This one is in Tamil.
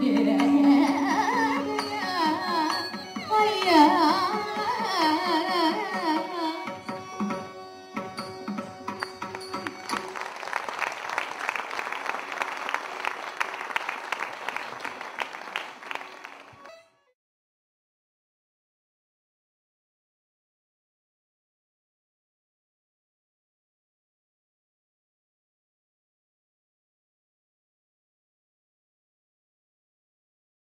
Yeah.